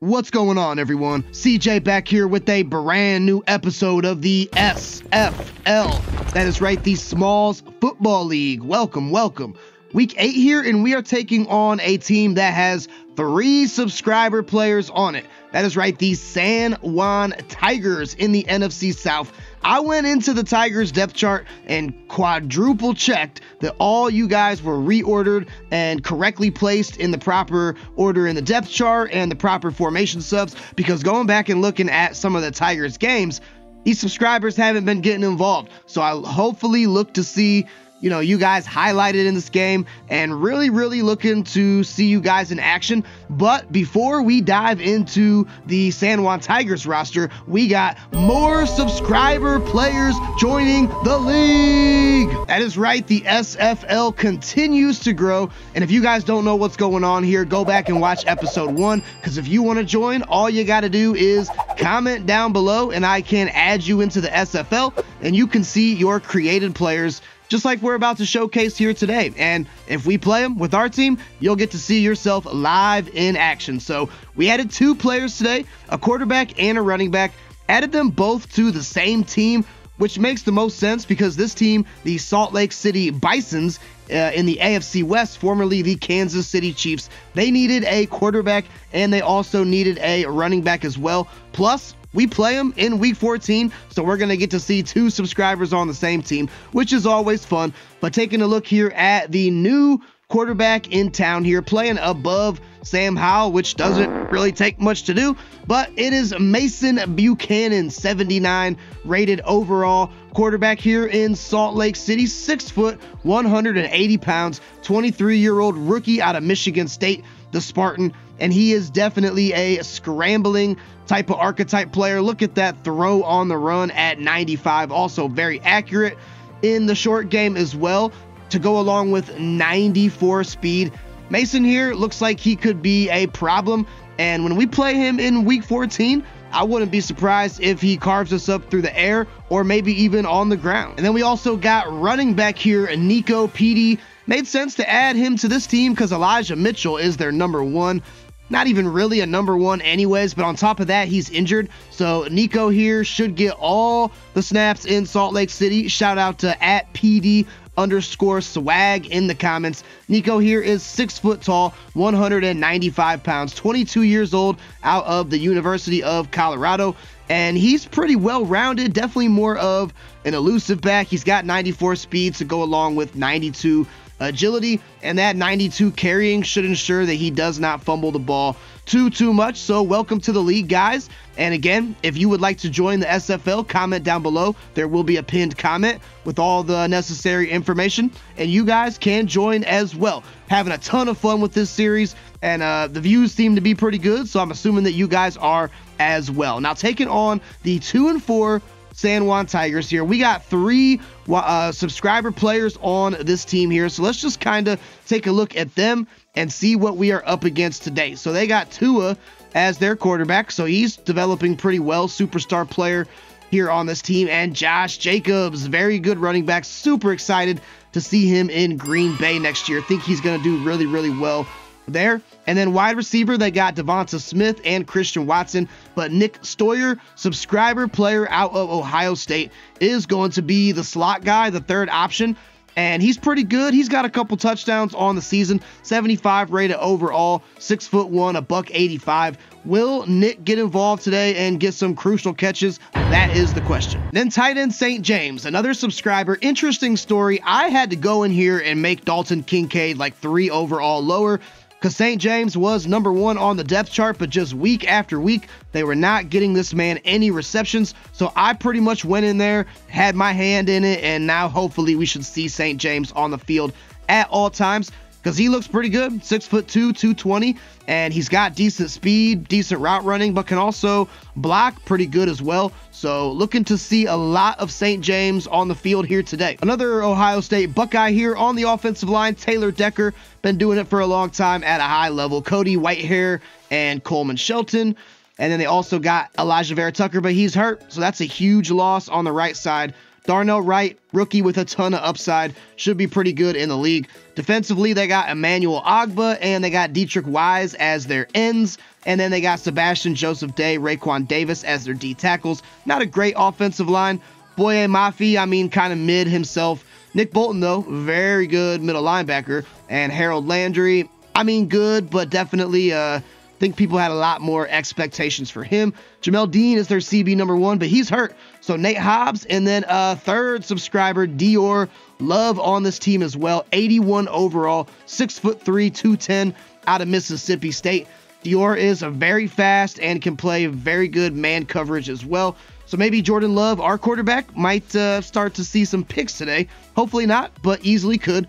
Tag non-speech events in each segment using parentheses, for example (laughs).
What's going on, everyone? CJ back here with a brand new episode of the SFL. That is right, the Smallz Football League. Welcome, welcome. Week 8 here, and we are taking on a team that has three subscriber players on it. That is right, the San Juan Tigers in the NFC South. I went into the Tigers depth chart and quadruple checked that all you guys were reordered and correctly placed in the proper order in the depth chart and the proper formation subs because going back and looking at some of the Tigers games, these subscribers haven't been getting involved. So I hopefully look to see you know, you guys highlighted in this game and really, really looking to see you guys in action. But before we dive into the San Juan Tigers roster, we got more subscriber players joining the league. That is right, the SFL continues to grow. And if you guys don't know what's going on here, go back and watch episode one. Because if you want to join, all you got to do is comment down below and I can add you into the SFL and you can see your created players just like we're about to showcase here today. And if we play them with our team, you'll get to see yourself live in action. So we added two players today, a quarterback and a running back, added them both to the same team, which makes the most sense because this team, the Salt Lake City Bisons, uh, in the AFC West, formerly the Kansas City Chiefs. They needed a quarterback and they also needed a running back as well. Plus, we play them in week 14, so we're going to get to see two subscribers on the same team, which is always fun. But taking a look here at the new quarterback in town here, playing above Sam Howell, which doesn't really take much to do, but it is Mason Buchanan, 79 rated overall quarterback here in Salt Lake City, 6 foot, 180 pounds, 23 year old rookie out of Michigan State, the Spartan and he is definitely a scrambling type of archetype player. Look at that throw on the run at 95, also very accurate in the short game as well to go along with 94 speed. Mason here looks like he could be a problem, and when we play him in week 14, I wouldn't be surprised if he carves us up through the air or maybe even on the ground. And then we also got running back here, Nico Petey. Made sense to add him to this team because Elijah Mitchell is their number one not even really a number one anyways but on top of that he's injured. So nico here should get all the snaps in salt lake city. Shout out to at pd underscore swag in the comments. Nico here is six foot tall 195 pounds 22 years old out of the university of colorado. And he's pretty well rounded definitely more of an elusive back. He's got 94 speed to go along with 92 agility, and that 92 carrying should ensure that he does not fumble the ball too too much. So welcome to the league, guys. And again, if you would like to join the SFL, comment down below. There will be a pinned comment with all the necessary information, and you guys can join as well. Having a ton of fun with this series, and uh, the views seem to be pretty good, so I'm assuming that you guys are as well. Now, taking on the two and four San Juan Tigers here. We got three uh, subscriber players on this team here. So let's just kind of take a look at them and see what we are up against today. So they got Tua as their quarterback. So he's developing pretty well, superstar player here on this team. And Josh Jacobs, very good running back. Super excited to see him in Green Bay next year. Think he's going to do really, really well there. And then wide receiver, they got Devonta Smith and Christian Watson. But Nick Stoyer, subscriber player out of Ohio State, is going to be the slot guy, the third option. And he's pretty good. He's got a couple touchdowns on the season, 75 rated overall, six foot one, a buck 85. Will Nick get involved today and get some crucial catches? That is the question. Then tight end St. James, another subscriber. Interesting story. I had to go in here and make Dalton Kincaid like three overall lower because St. James was number one on the depth chart, but just week after week, they were not getting this man any receptions. So I pretty much went in there, had my hand in it, and now hopefully we should see St. James on the field at all times because he looks pretty good. Six foot two, 220, and he's got decent speed, decent route running, but can also block pretty good as well. So looking to see a lot of St. James on the field here today. Another Ohio State Buckeye here on the offensive line, Taylor Decker, been doing it for a long time at a high level. Cody Whitehair and Coleman Shelton. And then they also got Alijah Vera-Tucker, but he's hurt. So that's a huge loss on the right side Darnell Wright, rookie with a ton of upside, should be pretty good in the league. Defensively, they got Emmanuel Ogbah and they got Deatrich Wise as their ends. And then they got Sebastian Joseph Day, Raekwon Davis as their D tackles. Not a great offensive line. Boye Mafe, I mean, kind of mid himself. Nick Bolton, though, very good middle linebacker. And Harold Landry, I mean, good, but definitely uh, think people had a lot more expectations for him. Jamel Dean is their CB number one, but he's hurt. So Nate Hobbs, and then a third subscriber, Dior Love on this team as well. 81 overall, six foot three, 210 out of Mississippi State. Dior is a very fast and can play very good man coverage as well. So maybe Jordan Love, our quarterback, might uh, start to see some picks today. Hopefully not, but easily could.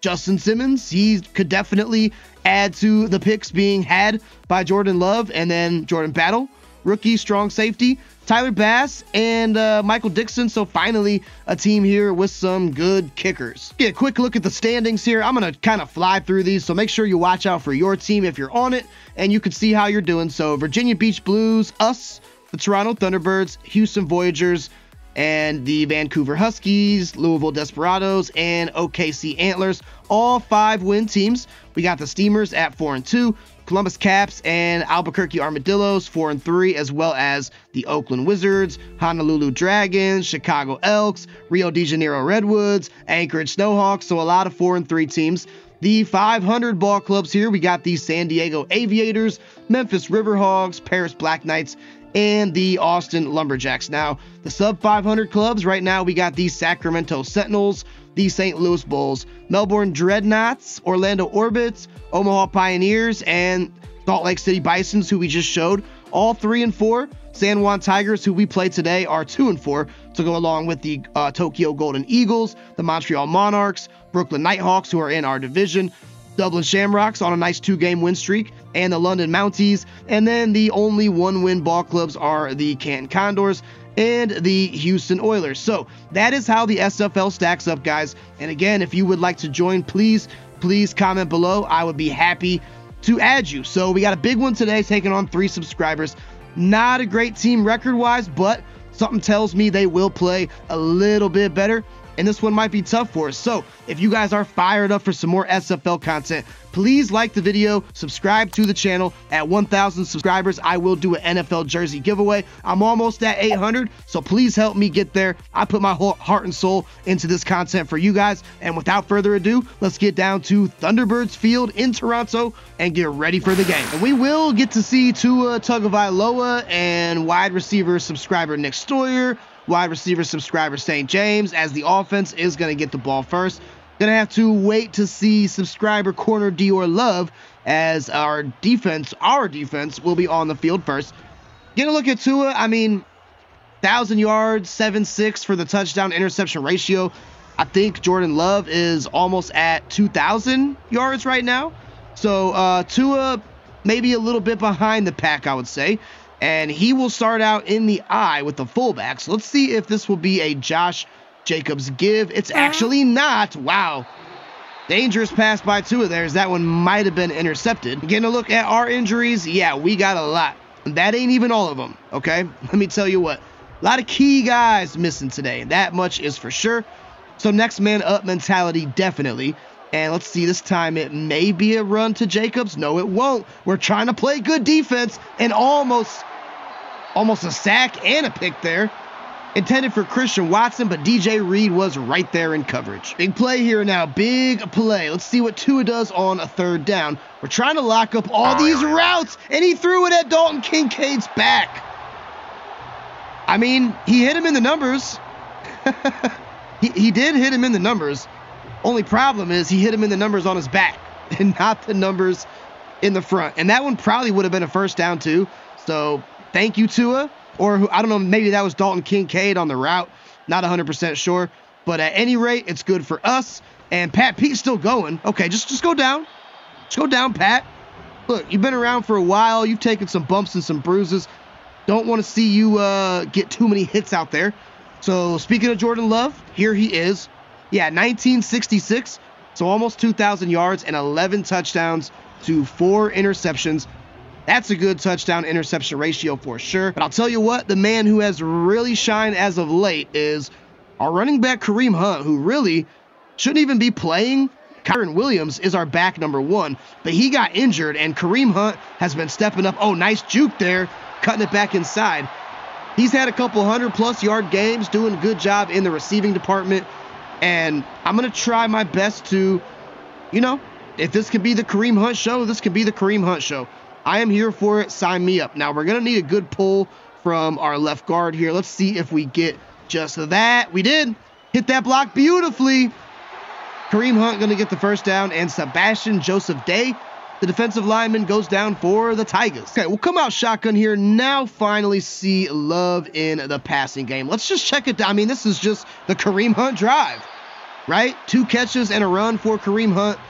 Justin Simmons, he could definitely add to the picks being had by Jordan Love and then Jordan Battle, rookie strong safety, Tyler Bass, and uh, Michael Dickson. So finally, a team here with some good kickers. Get a quick look at the standings here. I'm going to kind of fly through these, so make sure you watch out for your team if you're on it and you can see how you're doing. So Virginia Beach Blues, us, the Toronto Thunderbirds, Houston Voyagers, and the Vancouver Huskies, Louisville Desperados, and OKC Antlers. All five win teams. We got the Steamers at 4 and 2, Columbus Caps and Albuquerque Armadillos 4 and 3, as well as the Oakland Wizards, Honolulu Dragons, Chicago Elks, Rio de Janeiro Redwoods, Anchorage Snowhawks. So a lot of 4 and 3 teams. The 500 ball clubs here, we got the San Diego Aviators, Memphis Riverhogs, Paris Black Knights, and the Austin Lumberjacks. Now, the sub 500 clubs, right now we got the Sacramento Sentinels, the St. Louis Bulls, Melbourne Dreadnoughts, Orlando Orbits, Omaha Pioneers, and Salt Lake City Bisons, who we just showed. All three and four. San Juan Tigers, who we play today, are two and four to go along with the uh, Tokyo Golden Eagles, the Montreal Monarchs, Brooklyn Nighthawks, who are in our division, Dublin Shamrocks on a nice two game win streak, and the London Mounties. And then the only one win ball clubs are the Canton Condors and the Houston Oilers. So that is how the SFL stacks up, guys. And again, if you would like to join, please, please comment below. I would be happy to add you. So we got a big one today, taking on three subscribers. Not a great team record wise, but something tells me they will play a little bit better and this one might be tough for us. So if you guys are fired up for some more SFL content, please like the video, subscribe to the channel. At 1,000 subscribers, I will do an NFL jersey giveaway. I'm almost at 800, so please help me get there. I put my whole heart and soul into this content for you guys. And without further ado, let's get down to Thunderbirds Field in Toronto and get ready for the game. And we will get to see Tua Tagovailoa and wide receiver subscriber Nick Stoyer wide receiver subscriber St. James, as the offense is going to get the ball first. Gonna have to wait to see subscriber corner Dior Love as our defense, our defense, will be on the field first. Get a look at Tua. I mean, thousand yards, seven six for the touchdown interception ratio. I think Jordan Love is almost at 2,000 yards right now. So uh, Tua maybe a little bit behind the pack, I would say and he will start out in the I with the fullbacks. Let's see if this will be a Josh Jacobs give. It's actually not. Wow. Dangerous pass by two of theirs. That one might have been intercepted. Getting a look at our injuries. Yeah, we got a lot. That ain't even all of them, okay? (laughs) Let me tell you what. A lot of key guys missing today. That much is for sure. So next man up mentality, definitely. And let's see, this time it may be a run to Jacobs. No, it won't. We're trying to play good defense and almost Almost a sack and a pick there. Intended for Christian Watson, but DJ Reed was right there in coverage. Big play here now. Big play. Let's see what Tua does on a third down. We're trying to lock up all these routes, and he threw it at Dalton Kincaid's back. I mean, he hit him in the numbers. (laughs) he, he did hit him in the numbers. Only problem is he hit him in the numbers on his back (laughs) and not the numbers in the front. And that one probably would have been a first down, too. So thank you, Tua. Or who, I don't know, maybe that was Dalton Kincaid on the route. Not 100% sure. But at any rate, it's good for us. And Pat Pete's still going. Okay, just, just go down. Just go down, Pat. Look, you've been around for a while. You've taken some bumps and some bruises. Don't want to see you uh, get too many hits out there. So, speaking of Jordan Love, here he is. Yeah, 1966. So, almost 2,000 yards and 11 touchdowns to four interceptions. That's a good touchdown interception ratio for sure. But I'll tell you what, the man who has really shined as of late is Our running back, Kareem Hunt, who really shouldn't even be playing. Kyren Williams is our back number one, but he got injured, and Kareem Hunt has been stepping up. Oh, nice juke there, cutting it back inside. He's had a couple hundred plus yard games, doing a good job in the receiving department. And I'm going to try my best to, you know, if this could be the Kareem Hunt show, this could be the Kareem Hunt show. I am here for it. Sign me up. Now, we're going to need a good pull from our left guard here. Let's see if we get just that. We did. Hit that block beautifully. Kareem Hunt going to get the first down, and Sebastian Joseph Day, the defensive lineman, goes down for the Tigers. Okay, we'll come out shotgun here. Now, finally, see love in the passing game. Let's just check it down. I mean, this is just the Kareem Hunt drive, right? Two catches and a run for Kareem Hunt,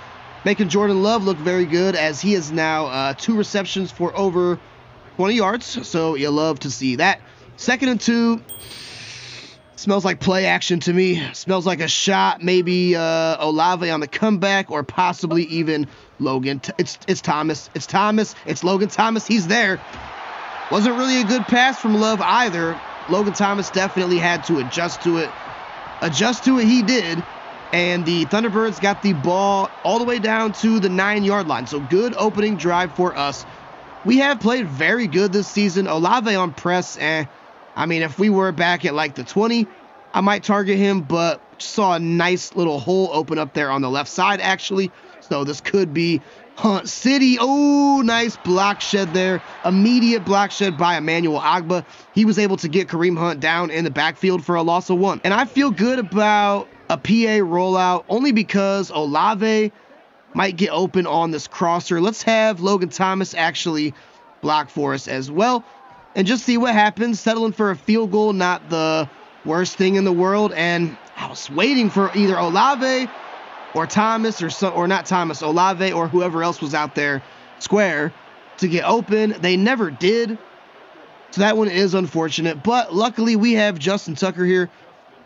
making Jordan Love look very good as he is now uh, two receptions for over 20 yards. So you love to see that. Second and two. Smells like play action to me. Smells like a shot, maybe uh, Olave on the comeback, or possibly even Logan. It's it's Thomas. It's Thomas. It's Logan Thomas. He's there. Wasn't really a good pass from Love either. Logan Thomas definitely had to adjust to it. Adjust to it, he did. And the Thunderbirds got the ball all the way down to the nine yard line. So good opening drive for us. We have played very good this season. Olave on press, eh I mean, if we were back at like the 20, I might target him, but saw a nice little hole open up there on the left side, actually. So this could be Hunt City. Oh, nice block shed there. Immediate block shed by Emmanuel Ogbah. He was able to get Kareem Hunt down in the backfield for a loss of one. And I feel good about a PA rollout only because Olave might get open on this crosser. Let's have Logan Thomas actually block for us as well and just see what happens. Settling for a field goal, not the worst thing in the world. And I was waiting for either Olave or Thomas or so, or not Thomas, Olave or whoever else was out there square to get open. They never did. So that one is unfortunate. But luckily we have Justin Tucker here,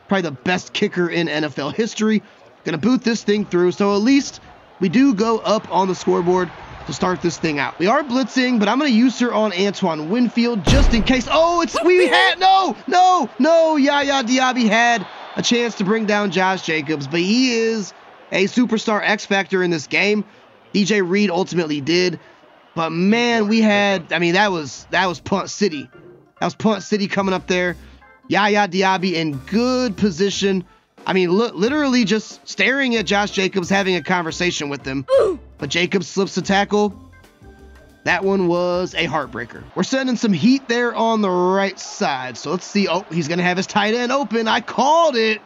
probably the best kicker in NFL history. Gonna boot this thing through. So at least we do go up on the scoreboard to start this thing out. We are blitzing, but I'm going to use her on Antoine Winfield just in case. Oh, it's we had no, no, no. Yaya Diaby had a chance to bring down Josh Jacobs, but he is a superstar X factor in this game. DJ Reed ultimately did, but man, we had. I mean, that was that was punt city. That was punt city coming up there. Yaya Diaby in good position. I mean, literally just staring at Josh Jacobs, having a conversation with him. Ooh. But Jacobs slips the tackle. That one was a heartbreaker. We're sending some heat there on the right side. So let's see. Oh, he's going to have his tight end open. I called it.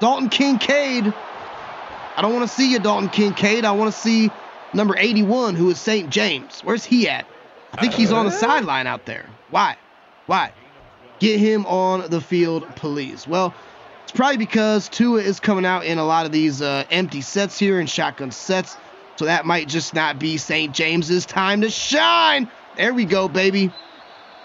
Dalton Kincaid. I don't want to see you, Dalton Kincaid. I want to see number 81, who is St. James. Where's he at? I think he's on the uh. sideline out there. Why? Why? Get him on the field, please. Well, it's probably because Tua is coming out in a lot of these uh, empty sets here and shotgun sets. So that might just not be St. James's time to shine. There we go, baby.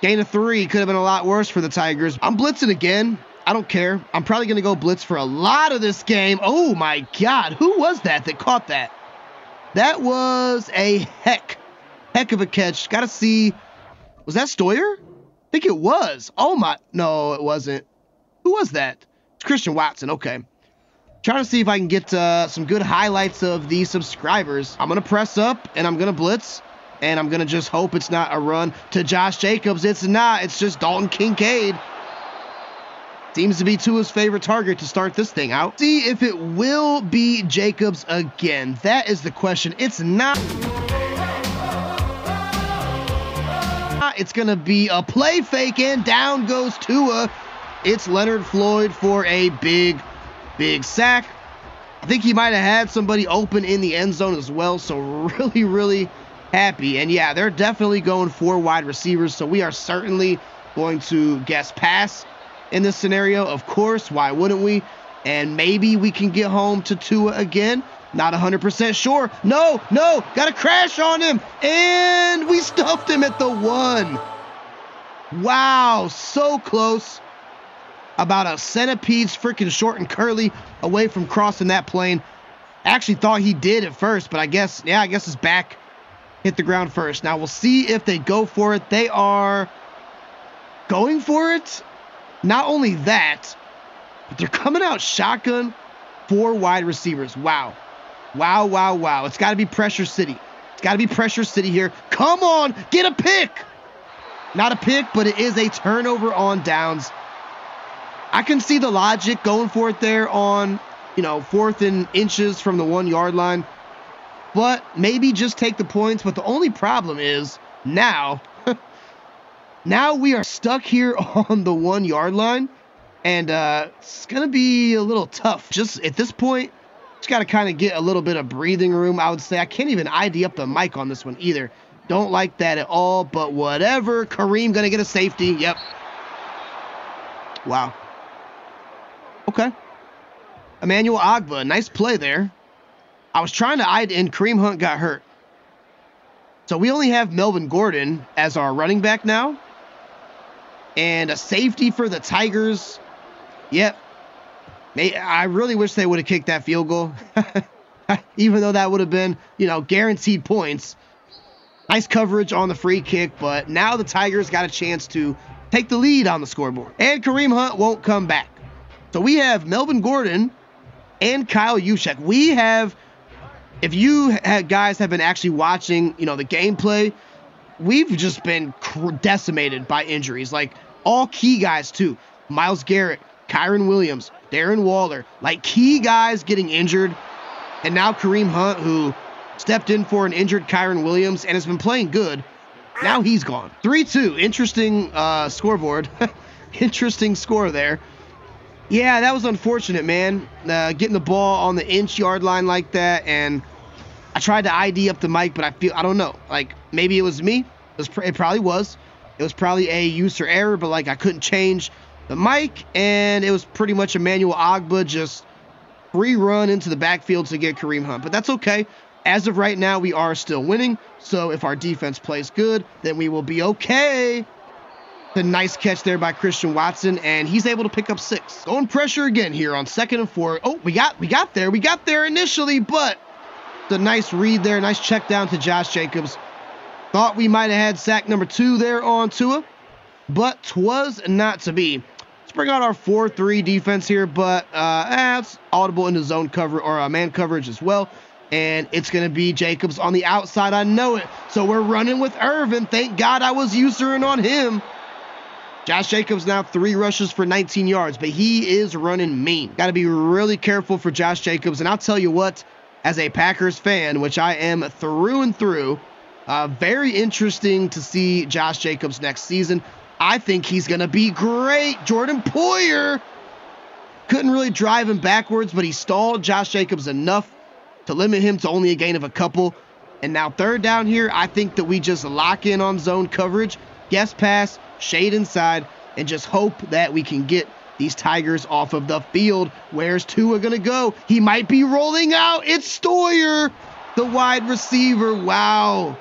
Gain of three could have been a lot worse for the Tigers. I'm blitzing again. I don't care. I'm probably going to go blitz for a lot of this game. Oh my God. Who was that that caught that? That was a heck, heck of a catch. Got to see. Was that Stoyer? Think it was. Oh my. No, it wasn't. Who was that? It's Christian Watson. Okay. Trying to see if I can get uh, some good highlights of these subscribers. I'm going to press up and I'm going to blitz. And I'm going to just hope it's not a run to Josh Jacobs. It's not. It's just Dalton Kincaid. Seems to be Tua's favorite target to start this thing out. See if it will be Jacobs again. That is the question. It's not. It's going to be a play fake, and down goes Tua. It's Leonard Floyd for a big big sack. I think he might have had somebody open in the end zone as well. So (laughs) really, really happy. And yeah, they're definitely going four wide receivers. So we are certainly going to guess pass in this scenario. Of course, why wouldn't we? And maybe we can get home to Tua again. Not 100% sure. No, no, got a crash on him. And we stuffed him at the one. Wow, so close about a centipede's freaking short and curly away from crossing that plane. Actually thought he did at first, but I guess, yeah, I guess his back hit the ground first. Now we'll see if they go for it. They are going for it. Not only that, But they're coming out shotgun, four wide receivers. Wow. Wow, wow, wow. It's got to be pressure city. It's got to be pressure city here. Come on, get a pick. Not a pick, but it is a turnover on downs. I can see the logic going for it there on, you know, fourth and inches from the one yard line. But maybe just take the points. But the only problem is now, (laughs) now we are stuck here (laughs) on the one yard line. And uh, it's going to be a little tough. Just at this point, just got to kind of get a little bit of breathing room, I would say. I can't even ID up the Mike on this one either. Don't like that at all, but whatever. Kareem going to get a safety. Yep. Wow. Okay. Emmanuel Ogbah, nice play there. I was trying to ID, and Kareem Hunt got hurt. So we only have Melvin Gordon as our running back now. And a safety for the Tigers. Yep. I really wish they would have kicked that field goal. (laughs) Even though that would have been, you know, guaranteed points. Nice coverage on the free kick, but now the Tigers got a chance to take the lead on the scoreboard. And Kareem Hunt won't come back. So we have Melvin Gordon and Kyle Juszczyk. We have, if you guys have been actually watching, you know, the gameplay, we've just been decimated by injuries. Like all key guys too. Myles Garrett, Kyren Williams, Darren Waller, like key guys getting injured. And now Kareem Hunt, who stepped in for an injured Kyren Williams and has been playing good. Now he's gone. 3 2. Interesting uh, scoreboard. (laughs) Interesting score there. Yeah, that was unfortunate, man. Uh, getting the ball on the inch yard line like that. And I tried to ID up the Mike, but I feel, I don't know. Like, maybe it was me. It, was, it probably was. It was probably a user error, but like I couldn't change the Mike. And it was pretty much Emmanuel Ogbah just free run into the backfield to get Kareem Hunt. But that's okay. As of right now, we are still winning. So if our defense plays good, then we will be okay. The nice catch there by Christian Watson, and he's able to pick up six. Going pressure again here on second and four. Oh, we got we got there. We got there initially, but the nice read there, nice check down to Josh Jacobs. Thought we might have had sack number two there on Tua, but twas not to be. Bring out our 4-3 defense here, but uh, eh, it's audible into zone cover or uh, man coverage as well and it's going to be Jacobs on the outside. I know it. So we're running with Irvin. Thank God I was usering on him. Josh Jacobs now three rushes for 19 yards, but he is running mean. Got to be really careful for Josh Jacobs. And I'll tell you what, as a Packers fan, which I am through and through, uh, very interesting to see Josh Jacobs next season. I think he's going to be great. Jordan Poyer couldn't really drive him backwards, but he stalled Josh Jacobs enough to limit him to only a gain of a couple. And now, third down here, I think that we just lock in on zone coverage, guess pass, shade inside, and just hope that we can get these Tigers off of the field. Where's Tua going to go? He might be rolling out. It's Stoyer, the wide receiver. Wow.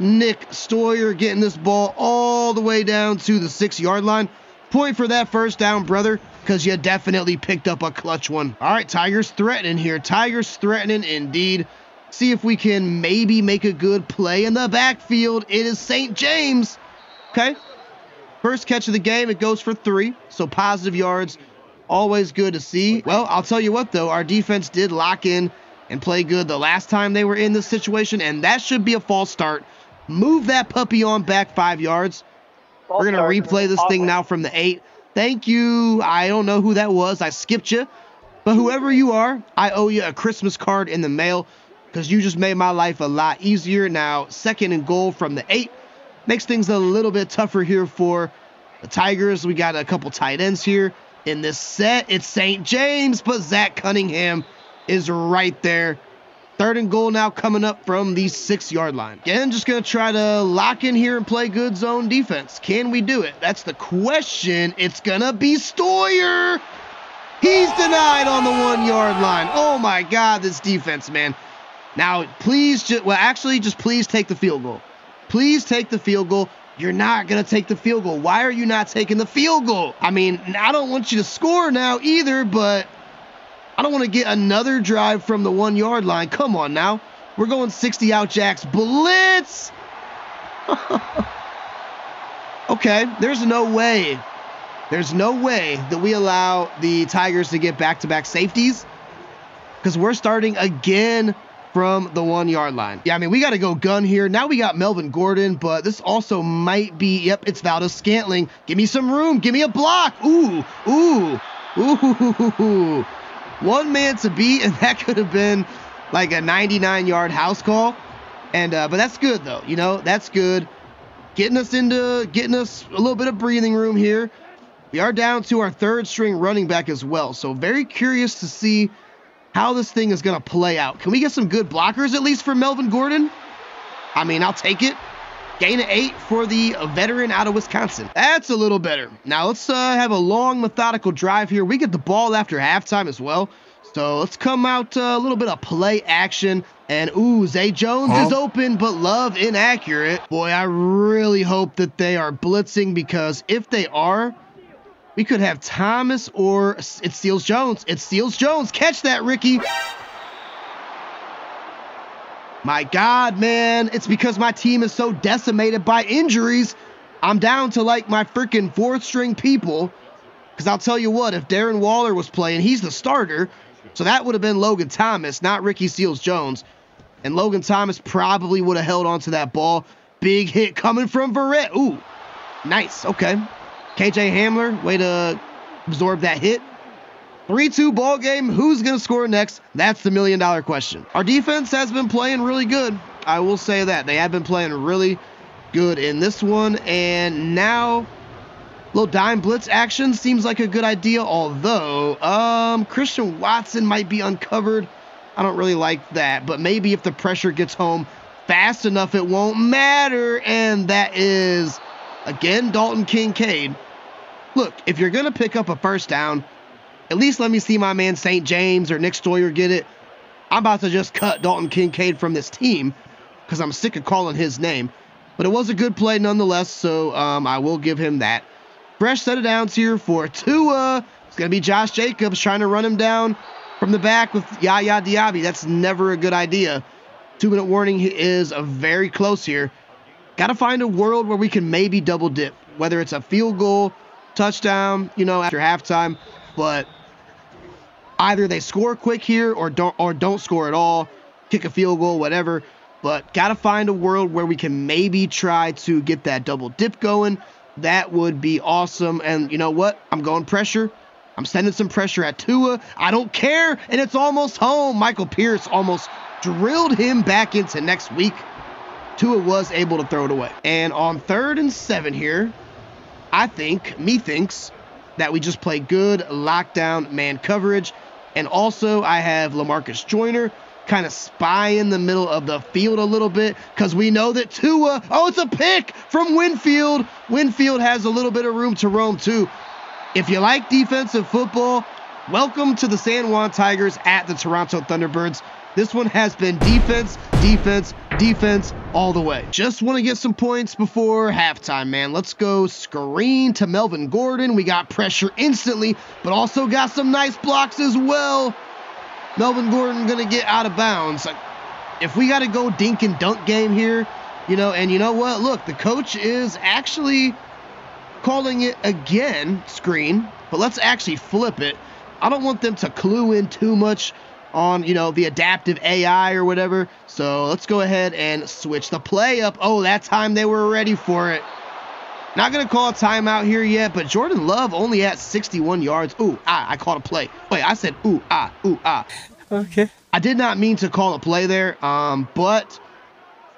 Nick Stoyer getting this ball all the way down to the six yard line. Point for that first down, brother because you definitely picked up a clutch one. All right, Tigers threatening here. Tigers threatening indeed. See if we can maybe make a good play in the backfield. It is St. James. Okay. First catch of the game, it goes for three. So positive yards. Always good to see. Well, I'll tell you what, though, our defense did lock in and play good the last time they were in this situation, and that should be a false start. Move that puppy on back five yards. We're going to replay this thing now from the eight. Thank you. I don't know who that was. I skipped you. But whoever you are, I owe you a Christmas card in the mail because you just made my life a lot easier. Now, second and goal from the eight makes things a little bit tougher here for the Tigers. We got a couple tight ends here in this set. It's St. James, but Zach Cunningham is right there Third and goal now coming up from the six yard line. Again, just going to try to lock in here and play good zone defense. Can we do it? That's the question. It's going to be Stoyer. He's denied on the one yard line. Oh my God, this defense, man. Now, please, just, well, actually, just please take the field goal. Please take the field goal. You're not going to take the field goal. Why are you not taking the field goal? I mean, I don't want you to score now either, but I don't want to get another drive from the one yard line. Come on now. We're going 60 out jacks. Blitz! (laughs) okay, there's no way There's no way that we allow the Tigers to get back-to-back safeties because we're starting again from the one yard line. Yeah, I mean, we got to go gun here. Now we got Melvin Gordon, but this also might be, yep, it's Valdes Scantling. Give me some room. Give me a block. Ooh, ooh, ooh. One man to beat, and (laughs) that could have been like a 99 yard house call. And, uh, but that's good though. You know, that's good. Getting us into, getting us a little bit of breathing room here. We are down to our third string running back as well. So very curious to see how this thing is to play out. Can we get some good blockers at least for Melvin Gordon? I mean, I'll take it. Gain of eight for the veteran out of Wisconsin. That's a little better. Now let's uh, have a long, methodical drive here. We get the ball after halftime as well. So let's come out uh, a little bit of play action. And ooh, Zay Jones huh? is open, but Love inaccurate. Boy, I really hope that they are blitzing because if they are, we could have Thomas or it Seals Jones. It Seals Jones. Catch that, Ricky. My God, man. It's because my team is so decimated by injuries. I'm down to like my freaking fourth string people. Because I'll tell you what, if Darren Waller was playing, he's the starter. So that would have been Logan Thomas, not Ricky Seals Jones. And Logan Thomas probably would have held onto that ball. Big hit coming from Verrett. Ooh, nice. Okay. KJ Hamler, way to absorb that hit. 3-2 ball game. Who's going to score next? That's the million dollar question. Our defense has been playing really good. I will say that. They have been playing really good in this one. And now, little dime blitz action seems like a good idea. Although, um, Christian Watson might be uncovered. I don't really like that. But maybe if the pressure gets home fast enough, it won't matter. And that is, again, Dalton Kincaid look, if you're going to pick up a first down, at least let me see my man St. James or Nick Stoyer get it. I'm about to just cut Dalton Kincaid from this team because I'm sick of calling his name. But it was a good play nonetheless, so um, I will give him that. Fresh set of downs here for Tua. It's going to be Josh Jacobs trying to run him down from the back with Yaya Diaby. That's never a good idea. Two minute warning is a very close here. Got to find a world where we can maybe double dip, whether it's a field goal touchdown, you know, after halftime. But either they score quick here or don't or don't score at all, kick a field goal, whatever. But gotta find a world where we can maybe try to get that double dip going. That would be awesome. And you know what? I'm going pressure. I'm sending some pressure at Tua. I don't care. And it's almost home. Michael Pierce almost drilled him back into next week. Tua was able to throw it away. And on third and seven here, I think, methinks, that we just play good lockdown man coverage. And also, I have Lamarcus Joyner kind of spy in the middle of the field a little bit because we know that Tua, oh, it's a pick from Winfield. Winfield has a little bit of room to roam too. If you like defensive football, welcome to the San Juan Tigers at the Toronto Thunderbirds. This one has been defense, defense, defense all the way. Just want to get some points before halftime, man. Let's go screen to Melvin Gordon. We got pressure instantly, but also got some nice blocks as well. Melvin Gordon going to get out of bounds. If we got to go dink and dunk game here, you know, and you know what? Look, the coach is actually calling it again screen, but let's actually flip it. I don't want them to clue in too much on, you know, the adaptive AI or whatever. So let's go ahead and switch the play up. Oh, that time they were ready for it. Not going to call a timeout here yet, but Jordan Love only at 61 yards. Ooh, ah, I called a play. Wait, I said ooh, ah, ooh, ah. Okay. I did not mean to call a play there, um, but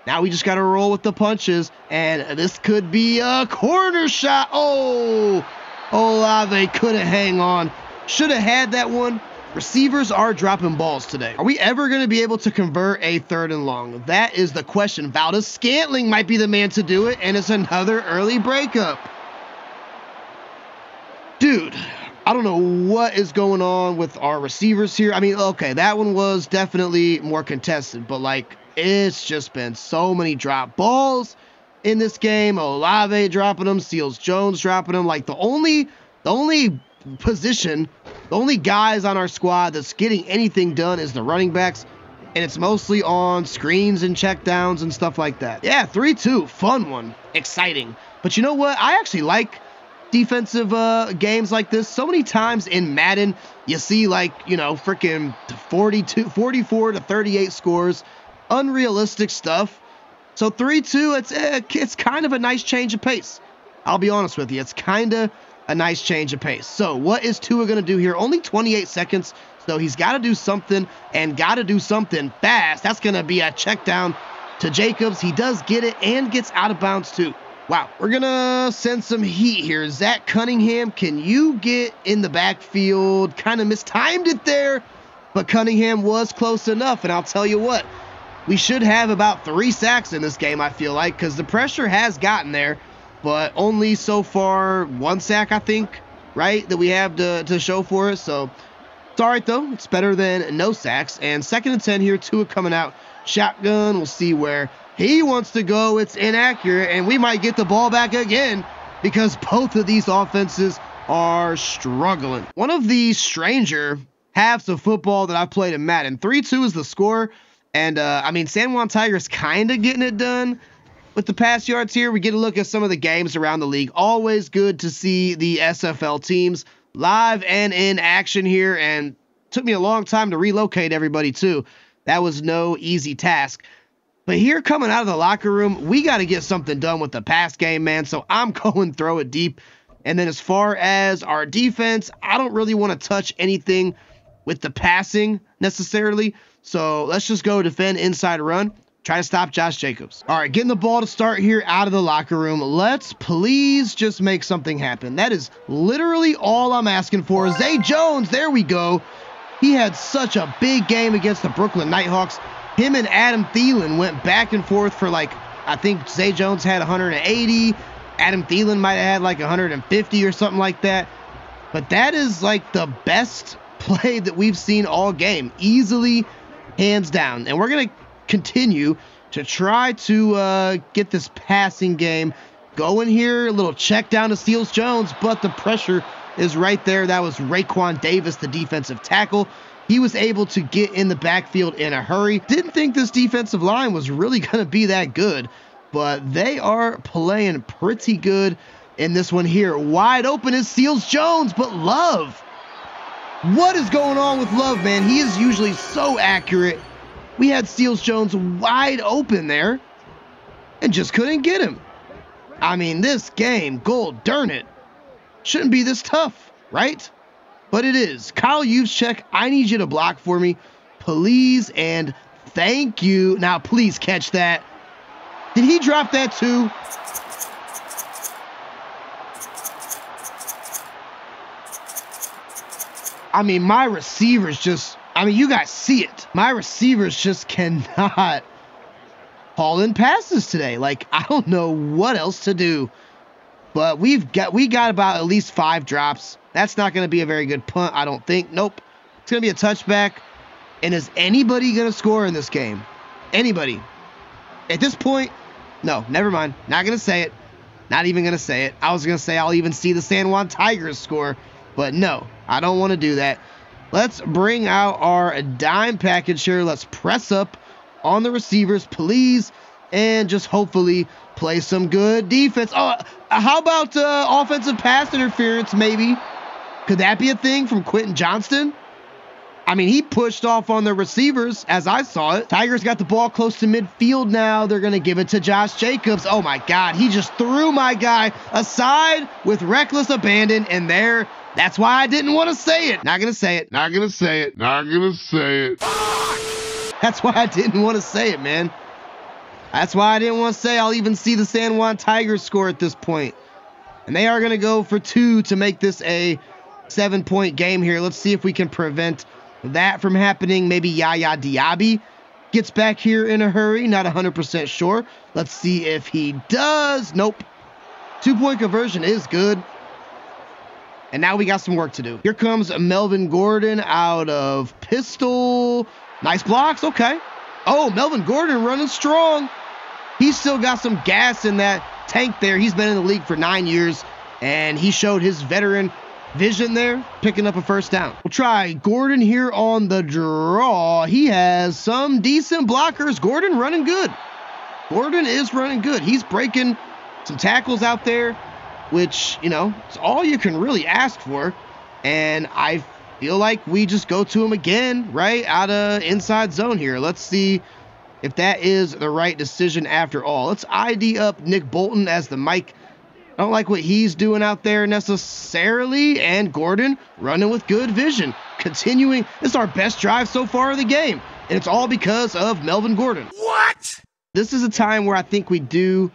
now we just got to roll with the punches, and this could be a corner shot. Oh, Olave couldn't hang on. Should have had that one. Receivers are dropping balls today. Are we ever going to be able to convert a third and long? That is the question. Valdes Scantling might be the man to do it, and it's another early breakup. Dude, I don't know what is going on with our receivers here. I mean, okay, that one was definitely more contested, but like, it's just been so many drop balls in this game. Olave dropping them, Seals Jones dropping them. Like, the only, the only position the only guys on our squad that's getting anything done is the running backs, and it's mostly on screens and checkdowns and stuff like that. Yeah, 3 2, fun one, exciting. But you know what? I actually like defensive uh, games like this. So many times in Madden, you see like, you know, freaking 42, 44 to 38 scores, unrealistic stuff. So 3-2, it's eh, it's kind of a nice change of pace. I'll be honest with you, it's kind of a nice change of pace. So what is Tua going to do here? Only 28 seconds, so he's got to do something and got to do something fast. That's going to be a check down to Jacobs. He does get it and gets out of bounds too. Wow, we're going to send some heat here. Zach Cunningham, can you get in the backfield? Kind of mistimed it there, but Cunningham was close enough. And I'll tell you what, we should have about three sacks in this game, I feel like, because the pressure has gotten there, but only so far one sack, I think, right, that we have to, to show for it. So it's all right, though. It's better than no sacks. And second and 10 here, Tua coming out shotgun. We'll see where he wants to go. It's inaccurate, and we might get the ball back again because both of these offenses are struggling. One of the stranger halves of football that I've played in Madden. 3 2 is the score. And uh, I mean, San Juan Tigers kind of getting it done with the pass yards here. We get a look at some of the games around the league. Always good to see the SFL teams live and in action here. And took me a long time to relocate everybody, too. That was no easy task. But here coming out of the locker room, we got to get something done with the pass game, man. So I'm (laughs) going throw it deep. And then as far as our defense, I don't really want to touch anything with the passing necessarily. So let's just go defend inside run. Try to stop Josh Jacobs. All right, getting the ball to start here out of the locker room. Let's please just make something happen. That is literally all I'm asking for. Zay Jones, there we go. He had such a big game against the Brooklyn Nighthawks. Him and Adam Thielen went back and forth for like, I think Zay Jones had 180. Adam Thielen might have had like 150 or something like that. But that is like the best (laughs) play that we've seen all game. Easily hands down. And we're going to continue to try to uh, get this passing game going here. A little check down to Seals Jones, but the pressure is right there. That was Raekwon Davis, the defensive tackle. He was able to get in the backfield in a hurry. Didn't think this defensive line was really (laughs) going to be that good, but they are playing pretty good in this one here. Wide open is Seals Jones, but Love what is going on with Love, man? He is usually so accurate. We had Seals Jones wide open there and just couldn't get him. I mean, this game, gold, darn it, shouldn't be this tough, right? But it is. Kyle Juszczyk, I need you to block for me, please, and thank you. Now, please catch that. Did he drop that too? I mean, my receivers just, I mean, you guys see it. My receivers just cannot haul in passes today. Like, I don't know what else to do. But we've got we got about at least five drops. That's not going to be a very good punt, I don't think. Nope. It's going to be a touchback. And is anybody going to score in this game? Anybody? At this point, no, never mind. Not going to say it. Not even going to say it. I was going to say I'll even see the San Juan Tigers score. But no, I don't want to do that. Let's bring out our dime package here. Let's press up on the receivers, please, and just hopefully play some good defense. Oh, how about uh, offensive pass interference, maybe? Could that be a thing from Quentin Johnston? I mean, he pushed off on the receivers as I saw it. Tigers got the ball close to midfield now. They're going to give it to Josh Jacobs. Oh my God, he just threw my guy aside with reckless abandon, and there that's why I didn't want to say it. Not gonna say it. Not gonna say it. Not gonna say it. That's why I didn't want to say it, man. That's why I didn't want to say I'll even see the San Juan Tigers score at this point. And they are going to go for two to make this a seven point game here. Let's see if we can prevent that from happening. Maybe Yaya Diaby gets back here in a hurry. Not 100% sure. Let's see if he does. Nope. Two point conversion is good. And now we got some work to do. Here comes Melvin Gordon out of pistol. Nice blocks. Okay. Oh, Melvin Gordon running strong. He's still got some gas in that tank there. He's been in the league for nine years, and he showed his veteran vision there, picking up a first down. We'll try Gordon here on the draw. He has some decent blockers. Gordon running good. Gordon is running good. He's breaking some tackles out there. Which, you know, it's all you can really ask for. And I feel like we just go to him again, right? Out of inside zone here. Let's see if that is the right decision after all. Let's ID up Nick Bolton as the Mike. I don't like what he's doing out there necessarily. And Gordon running with good vision. Continuing. This is our best drive so far of the game. And it's all because of Melvin Gordon. What? This is a time where I think we do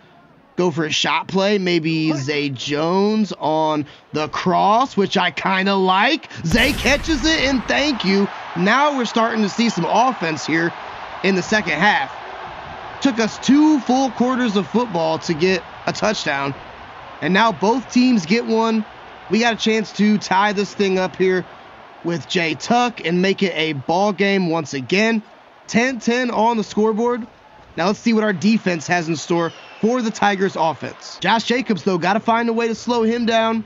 go for a shot play. Maybe Zay Jones on the cross, which I kind of like. Zay catches it, and thank you. Now we're starting to see some offense here in the second half. Took us two full quarters of football to get a touchdown. And now both teams get one. We got a chance to tie this thing up here with Jay Tuck and make it a ball game once again. 10-10 on the scoreboard. Now let's see what our defense has in store for the Tigers offense. Josh Jacobs, though, got to find a way to slow him down.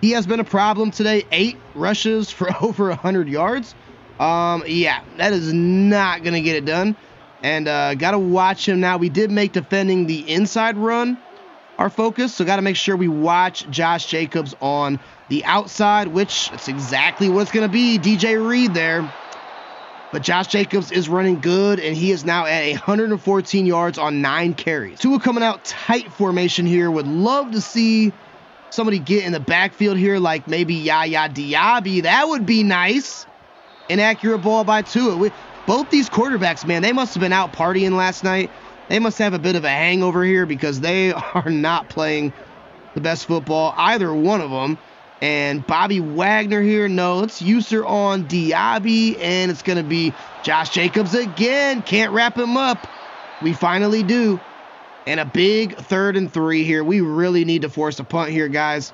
He has been a problem today. Eight rushes for (laughs) over 100 yards. Um, yeah, that is not going to get it done. And uh, got to watch him now. We did make defending the inside run our focus, so got to make sure we watch Josh Jacobs on the outside, which it's exactly what it's going to be. DJ Reed there. But Josh Jacobs is running good, and he is now at 114 yards on nine carries. Tua coming out tight formation here. Would love to see somebody get in the backfield here, like maybe Yaya Diaby. That would be nice. Inaccurate ball by Tua. We, both these quarterbacks, man, they must have been out partying last night. They must have a bit of a hangover here because they (laughs) are not playing the best football, either one of them. And Bobby Wagner here, no, let's use her on Diaby, and it's going to be Josh Jacobs again. Can't wrap him up. We finally do. And a big third and three here. We really need to force a punt here, guys.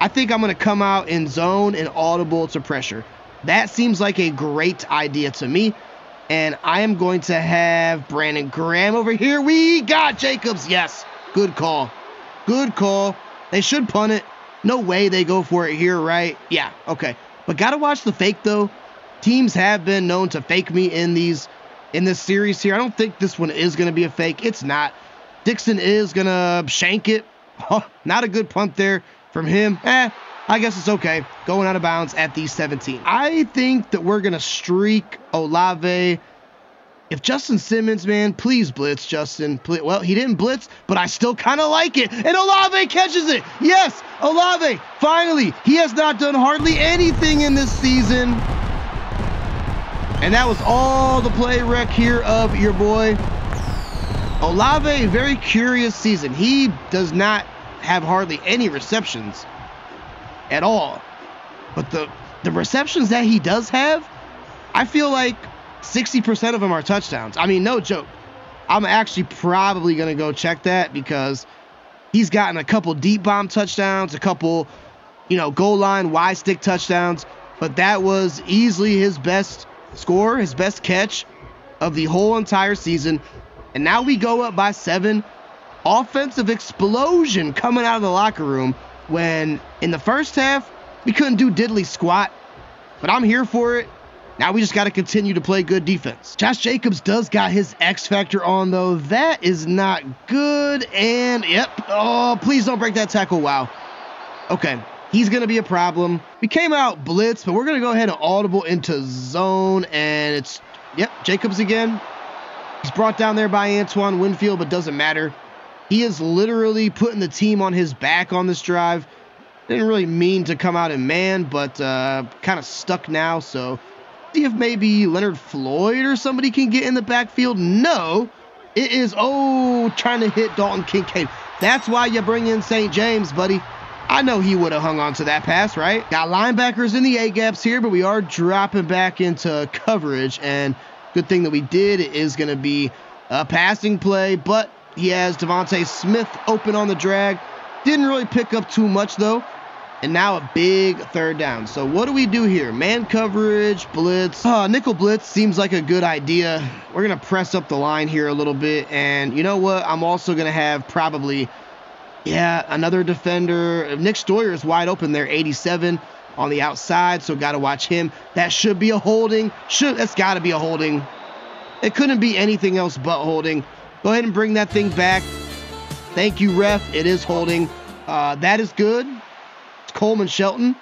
I think I'm going to come out in zone and audible to pressure. That seems like a great idea to me. And I am going to have Brandon Graham over here. We got Jacobs. Yes. Good call. Good call. They should punt it. No way they go for it here, right? Yeah, okay. But gotta watch the fake though. Teams have been known to fake me in these in this series here. I don't think this one is gonna be a fake. It's not. Dickson is gonna shank it. Oh, (laughs) not a good punt there from him. Eh, I guess it's okay. Going out of bounds at the 17. I think that we're gonna streak Olave if Justin Simmons, man, please blitz, Justin. Please. Well, he didn't blitz, but I still kind of like it. And Olave catches it. Yes, Olave, finally. He has not done hardly anything in this season. And that was all the play wreck here of your boy. Olave, very curious season. He does not have hardly any receptions at all. But the, the receptions that he does have, I feel like 60% of them are touchdowns. I mean, no joke. I'm actually probably going to go check that because he's gotten a couple deep bomb touchdowns, a couple, you know, goal line Y stick touchdowns, but that was easily his best score, his best catch of the whole entire season. And now we go up by seven. Offensive explosion coming out of the locker room when in the first half we couldn't do diddly squat. But I'm here for it. Now we just got to continue to play good defense. Josh Jacobs does got his X factor on though. That is not good. And yep. Oh, please don't break that tackle. Wow. Okay. He's going to be a problem. We came out blitz, but we're going to go ahead and audible into zone. And it's, yep, Jacobs again. He's brought down there by Antoine Winfield, but doesn't matter. He is literally putting the team on his back on this drive. Didn't really mean to come out in man, but uh, kind of stuck now. So see if maybe Leonard Floyd or somebody can get in the backfield. No, it is, oh, trying to hit Dalton Kincaid. That's why you bring in St. James, buddy. I know he would have hung on to that pass, right? Got linebackers in the A gaps here, but we are dropping back into coverage. And good thing that we did is going to be a passing play, but he has DeVonta Smith open on the drag. Didn't really pick up too much, though. And now a big third down. So what do we do here? Man coverage, blitz. Uh, nickel blitz seems like a good idea. We're going to press up the line here a little bit. And you know what? I'm also going to have probably, yeah, another defender. Nick Stoyer is wide open there, 87 on the outside. So got to watch him. That should be a holding. Should That's got to be a holding. It couldn't be anything else but holding. Go ahead and bring that thing back. Thank you, ref. It is holding. Uh, that is good. Coleman Shelton.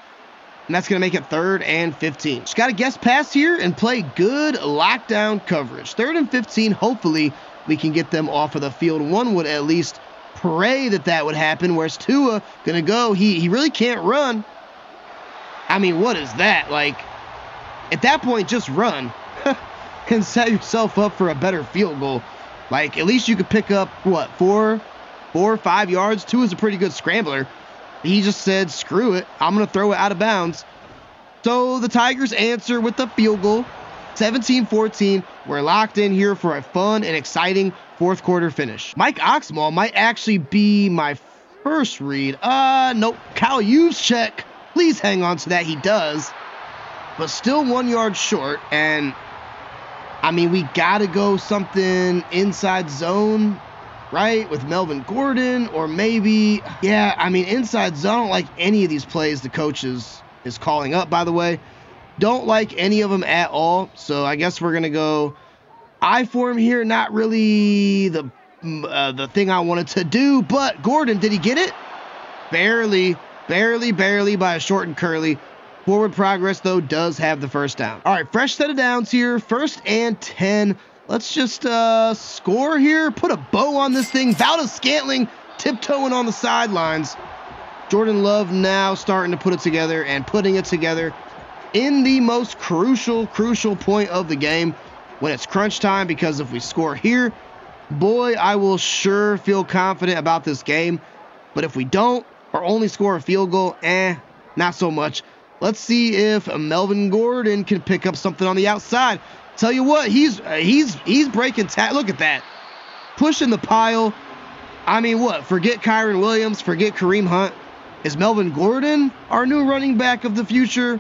And that's going to make it third and 15. Just got to guess pass here and play good lockdown coverage. Third and 15. Hopefully, we can get them off of the field. One would at least pray that that would happen. Where's Tua going to go? He, he really can't run. I mean, what is that? Like, at that point, just run (laughs) and set yourself up for a better field goal. Like, at least you could pick up, what, four, four or five yards? Tua is a pretty good scrambler. He just said, screw it. I'm going to throw it out of bounds. So the Tigers answer with the field goal. 17 14. We're locked in here for a fun and exciting fourth quarter finish. Mike Oxmall might actually be my first read. Uh, nope. Kyle Juszczyk. Please hang on to that. He does. But still one yard short. And I mean, we got to go something inside zone right? With Melvin Gordon, or maybe, yeah, I mean, inside zone. I don't like any of these plays the coach is, is calling up, by the way. Don't like any of them at all. So I guess we're going to go I form here. Not really the, uh, the thing I wanted to do, but Gordon, did he get it? Barely, barely, barely by a short and curly. Forward progress, though, does have the first down. All right, fresh set of downs here. First and 10 Let's just uh, score here, put a bow on this thing. Valdes-Scantling tiptoeing on the sidelines. Jordan Love now starting to put it together and putting it together in the most crucial, crucial point of the game when it's crunch time. Because if we score here, boy, I will sure feel confident about this game. But if we don't or only score a field goal, eh, not so much. Let's see if Melvin Gordon can pick up something on the outside. Tell you what, he's uh, he's he's breaking ta- Look at that, pushing the pile. I mean, what? Forget Kyren Williams. Forget Kareem Hunt. Is Melvin Gordon our new running back of the future?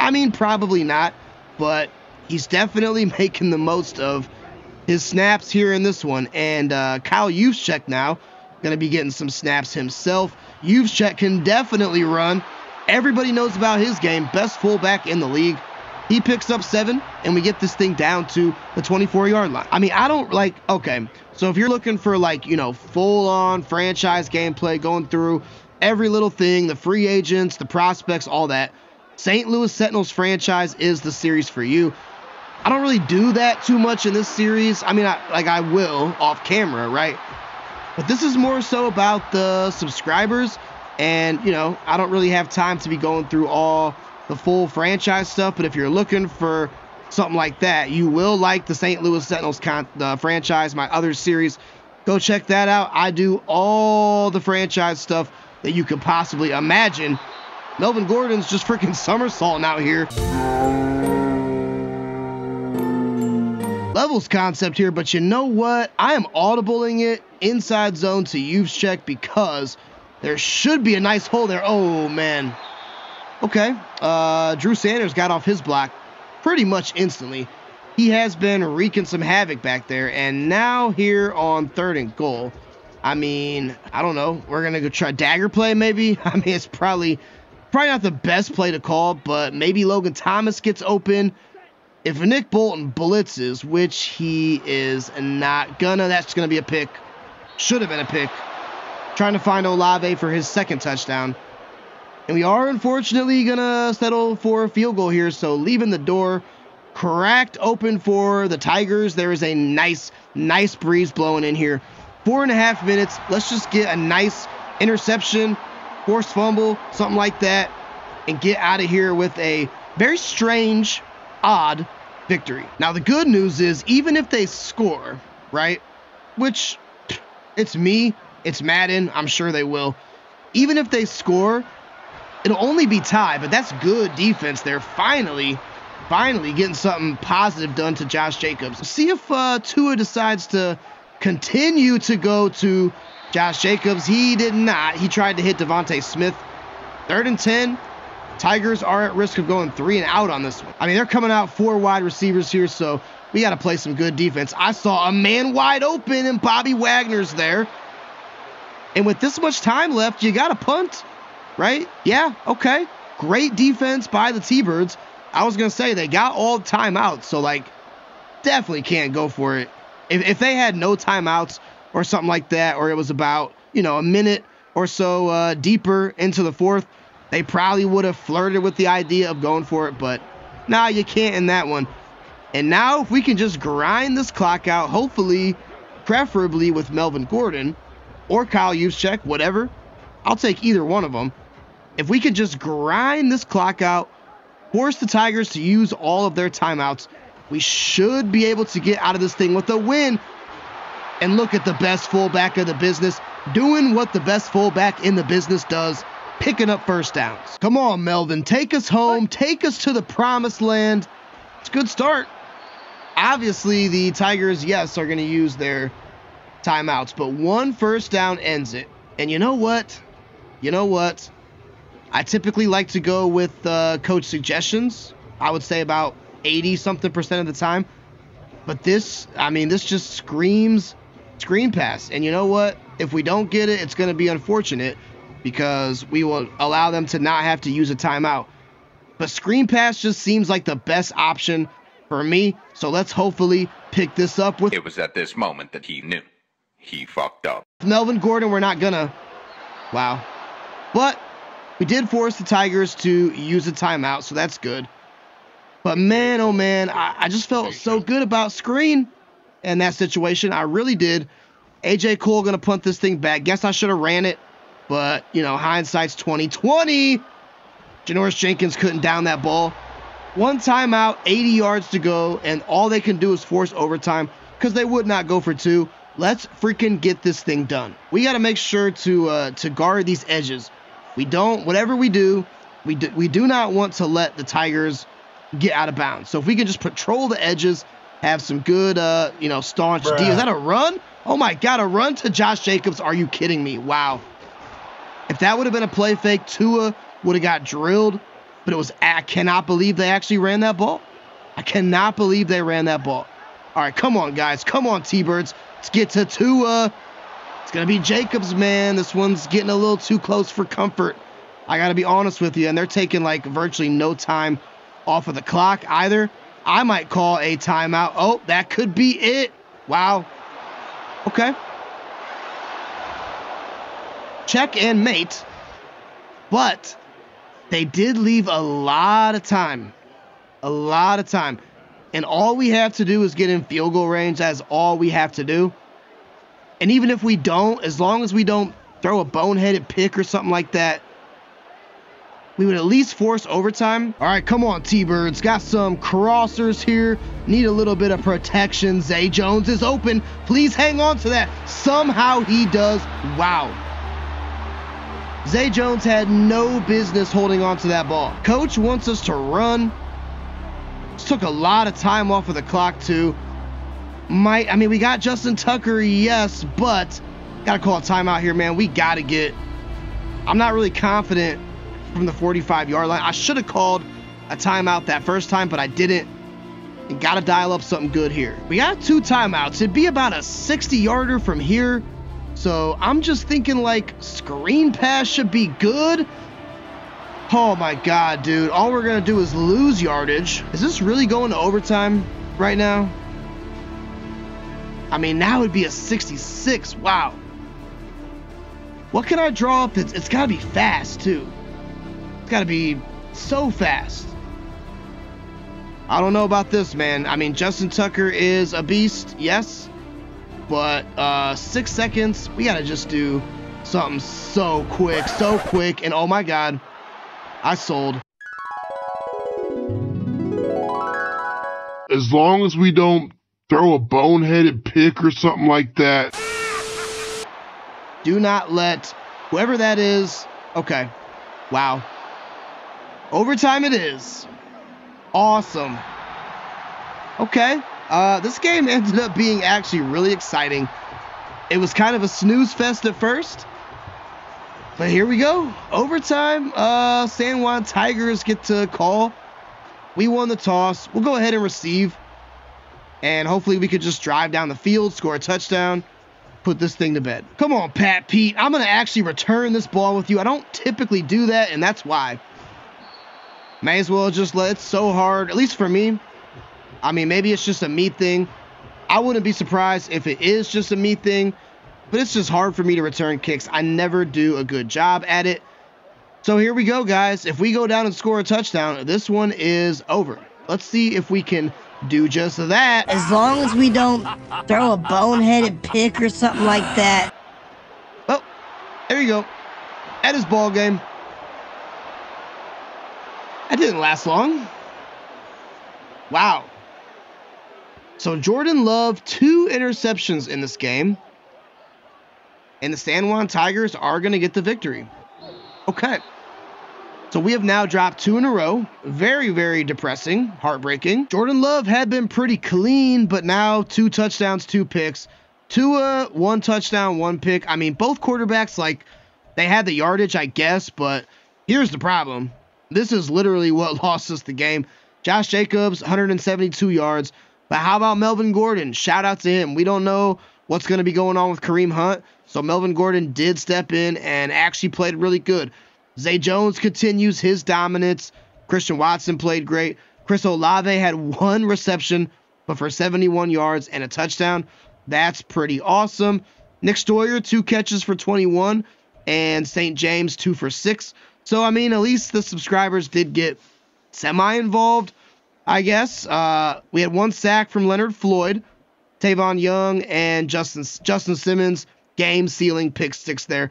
I mean, probably not, but he's definitely (laughs) making the most of his snaps here in this one. And uh, Kyle Juszczyk now going to be getting some snaps himself. Juszczyk can definitely run. Everybody knows about his game. Best fullback in the league. He picks up seven, and we get this thing down to the 24 yard line. I mean, I don't like, okay, so if you're looking for like, you know, full on franchise gameplay, going through every little thing, the free agents, the prospects, all that, St. Louis Sentinels franchise is the series for you. I don't really do that too much in this series. I mean, I, like I will off camera, right? But this is more so about the subscribers, and you know, I don't really have time to be going through all the full franchise stuff, but if you're looking for something like that, you will like the St. Louis Sentinels con- franchise, my other series. Go check that out. I do all the franchise stuff that you could possibly imagine. Melvin Gordon's just freaking somersaulting out here. Levels concept here, but you know what? I am audibling it inside zone to Juszczyk because there should be a nice hole there. Oh, man. Okay. Uh, Drew Sanders got off his block pretty much instantly. He has been wreaking some havoc back there. And now here on third and goal, I mean, I don't know. We're to go try dagger play maybe. (laughs) I mean, it's probably probably not the best play to call, but maybe Logan Thomas gets open. If Nick Bolton blitzes, which he is not gonna, that's gonna be a pick. Should have been a pick. Trying to find Olave for his second touchdown. And we are unfortunately going to settle for a field goal here. So leaving the door cracked open for the Tigers. There is a nice, nice breeze blowing in here. Four and a half minutes. Let's just get a nice interception, forced fumble, something like that, and get out of here with a very strange, odd victory. Now, the good news is, even if they score, right, which it's me, it's Madden, I'm sure they will. Even if they score, It'll only be tied, but that's good defense there. Finally, finally getting something positive done to Josh Jacobs. See if uh, Tua decides to continue to go to Josh Jacobs. He did not. He tried to hit DeVonta Smith. Third and 10. Tigers are at risk of going three and out on this one. I mean, they're coming out four wide receivers here, so we got to play some good defense. I saw a man wide open, and Bobby Wagner's there. And with this much time left, you got to punt right? Yeah, okay. Great defense by the T Birds. I was going to say they got all timeouts, so like definitely can't go for it. If, if they had no timeouts or something like that, or it was about, you know, a minute or so uh, deeper into the fourth, they probably would have flirted with the idea of going for it, but nah, you can't in that one. And now, if we can just grind this clock out, hopefully, preferably with Melvin Gordon or Kyle Juszczyk, whatever, I'll take either one of them. If we could just grind this clock out, force the Tigers to use all of their timeouts, we should be able to get out of this thing with a win. And look at the best fullback of the business doing what the best fullback in the business does picking up first downs. Come on, Melvin. Take us home. Take us to the promised land. It's a good start. Obviously, the Tigers, yes, are going to use their timeouts, but one first down ends it. And you know what? You know what? I typically like to go with uh, coach suggestions. I would say about 80 something percent of the time. But this, I mean, this just screams screen pass. And you know what? If we don't get it, it's going to be unfortunate because we will allow them to not have to use a timeout. But screen pass just seems like the best option for me. So let's hopefully pick this up with. It was at this moment that he knew. He fucked up. Melvin Gordon, we're not gonna. Wow. But we did force the Tigers to use a timeout, so that's good. But man, oh man, I, I just felt so good about screen in that situation. I really did. AJ Cole gonna punt this thing back. Guess I should have ran it. But, you know, hindsight's 2020. Janoris Jenkins couldn't down that ball. One timeout, 80 yards to go, and all they can do is force overtime because they would not go for two. Let's freaking get this thing done. We got to make sure to uh, to guard these edges. We don't, whatever we do, we do, we do not want to let the Tigers get out of bounds. So if we can just patrol the edges, have some good, uh, you know, staunch D. Is that a run? Oh my God, a run to Josh Jacobs. Are you kidding me? Wow. If that would have been a play fake, Tua would have got drilled. But it was, I cannot believe they actually ran that ball. I cannot believe they ran that ball. All right, come on, guys. Come on, T Birds. Let's get to Tua. It's going to be Jacobs, man. This one's getting a little too close for comfort. I got to be honest with you. And they're taking like virtually no time off of the clock either. I might call a timeout. Oh, that could be it. Wow. Okay check and mate, but they did leave a lot of time. A lot of time. And all we have to do is get in field goal range. That's all we have to do. And even if we don't, as long as we don't throw a boneheaded pick or something like that, we would at least force overtime. All right, come on, T-Birds. Got some crossers here. Need a little bit of protection. Zay Jones is open. Please hang on to that. Somehow he does. Wow. Zay Jones had no business holding on to that ball. Coach wants us to run. Took a lot of time off of the clock too. Might I mean we got Justin Tucker, yes, but gotta call a timeout here, man. We gotta get. I'm not really confident from the 45 yard line. I should have called a timeout that first time, but I didn't. And gotta dial up something good here. We got two timeouts. It'd be about a 60 yarder from here so I'm just thinking like screen pass should be good. Oh my god, dude. All we're to do is lose yardage. Is this really going to overtime right now? I mean, now it'd be a 66. Wow. What can I draw up? It's, it's got to be fast, too. It's got to be so fast. I don't know about this, man. I mean, Justin Tucker is a beast, yes. But uh, six seconds, we gotta just do something so quick, so quick, and oh my god, I sold. As long as we don't throw a boneheaded pick or something like that. Do not let whoever that is. Okay. Wow. Overtime it is. Awesome. Okay. Uh, this game (laughs) ended up being actually really exciting. It was kind of a snooze fest at first. But here we go. Overtime. Uh, San Juan Tigers get to call. We won the toss. We'll go ahead and receive. And hopefully we could just drive down the field, score a touchdown, put this thing to bed. Come on, Pat Pete. I'm going to actually return this ball with you. I don't typically do that, and that's why. May as well just let it so hard, at least for me. I mean, maybe it's just a me thing. I wouldn't be surprised if it is just a me thing. but it's just hard for me to return kicks. I never do a good job at it. So here we go, guys. If we go down and score a touchdown, this one is over. Let's see if we can do just that. As long as we don't throw a boneheaded pick or something like that. Oh, there you go. At his ball game. That didn't last long. Wow. So Jordan Love, two interceptions in this game. And the San Juan Tigers are going to get the victory. Okay. So we have now dropped two in a row. Very, very depressing, heartbreaking. Jordan Love had been pretty clean, but now two touchdowns, two picks. Tua, one touchdown, one pick. I mean, both quarterbacks, like, they had the yardage, I guess, but here's the problem. This is literally what (laughs) lost us the game. Josh Jacobs, 172 yards. But how about Melvin Gordon? Shout out to him. We don't know what's going to be going on with Kareem Hunt. So Melvin Gordon did step in and actually played really good. Zay Jones continues his dominance. Christian Watson played great. Chris Olave had one reception, but for 71 yards and a touchdown. That's pretty awesome. Nick Stoyer, two catches for 21, and St. James, two for six. So, I mean, at least the subscribers did get semi involved, I guess. Uh, we had one sack from Leonard Floyd, Tavon Young, and Justin, Justin Simmons, game sealing pick six there.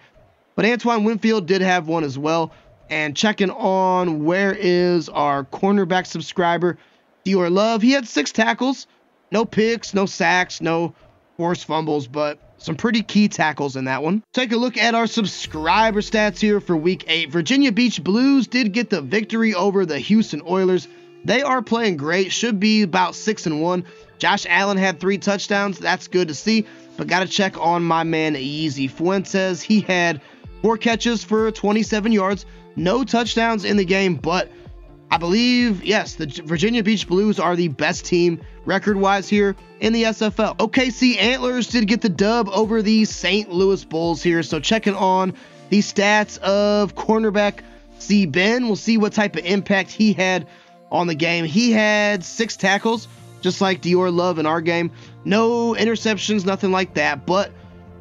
But Antoine Winfield did have one as well. And checking on where is our cornerback subscriber, Dior Love. He had six tackles, no picks, no sacks, no forced fumbles, but some pretty key tackles in that one. Take a look at our subscriber stats here for week eight. Virginia Beach Blues did get the victory over the Houston Oilers. They are playing great, should be about six and one. Josh Allen had three touchdowns. That's good to see. But got to check on my man Yeezy Fuentes. He had four catches for 27 yards, no touchdowns in the game, but I believe, yes, the Virginia Beach Blues are the best team record wise here in the SFL. OKC Antlers did get the dub over the St. Louis Bulls here, so checking on the stats of cornerback C. Ben. We'll see what type of impact he had on the game. He had six tackles, just like Dior Love in our game. No interceptions, nothing like that, but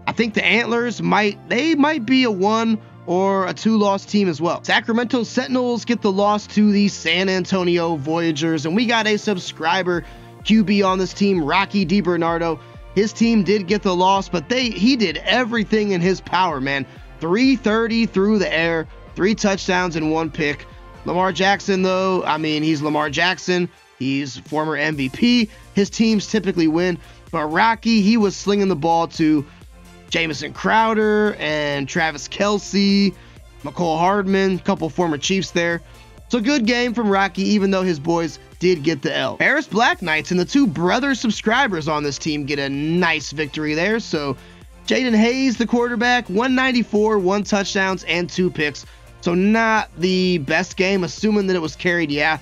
I think the Antlers might they might be a one or a two loss team as well. Sacramento Sentinels get the loss to the San Antonio Voyagers, and we got a subscriber QB on this team, Rocky DiBernardo. His team did get the loss, but they he did everything in his power, man. 330 through the air, three touchdowns and one pick. Lamar Jackson, though, I mean, he's Lamar Jackson. He's former MVP. His teams typically win. But Rocky, he was slinging the ball to Jamison Crowder and Travis Kelce, Mecole Hardman, a couple former Chiefs there. So good game from Rocky, even though his boys did get the L. Paris Black Knights and the two brother subscribers on this team get a nice victory there. So Jaden Hayes, the quarterback, 194, one touchdowns, and two picks. So not the best game, assuming that it was carried. Yeah,